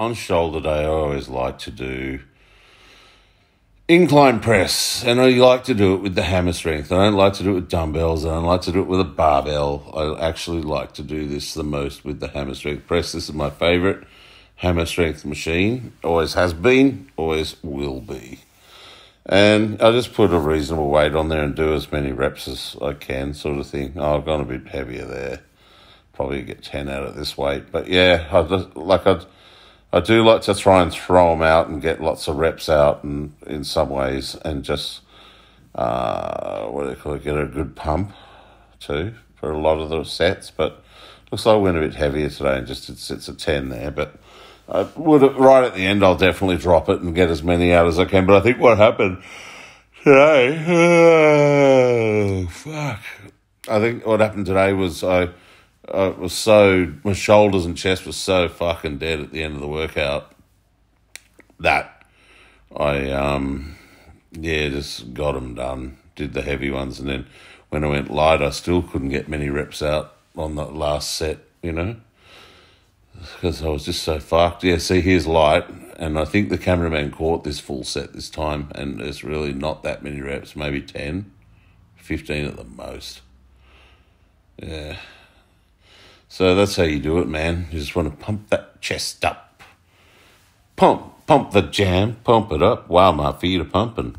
on shoulder day, I always like to do incline press, and I like to do it with the hammer strength. I don't like to do it with dumbbells. I don't like to do it with a barbell. I actually like to do this the most with the hammer strength press. This is my favorite hammer strength machine. Always has been, always will be. And I just put a reasonable weight on there and do as many reps as I can, sort of thing. Oh, I've gone a bit heavier there. Probably get 10 out of this weight. But yeah, I just, like I I do like to try and throw them out and get lots of reps out, and in some ways, and just uh, what do you call it, get a good pump too for a lot of the sets. But looks like I went a bit heavier today and just it sits at ten there. But I would right at the end, I'll definitely drop it and get as many out as I can. But I think what happened today, oh, fuck. I think what happened today was I I was so my shoulders and chest was so fucking dead at the end of the workout that I um yeah just got them done. Did the heavy ones, and then when I went light, I still couldn't get many reps out on the last set. You know, because I was just so fucked. Yeah, see, here's light, and I think the cameraman caught this full set this time, and there's really not that many reps, maybe 10, 15 at the most. Yeah. So that's how you do it, man. You just want to pump that chest up. Pump, pump the jam, pump it up while my feet are pumping.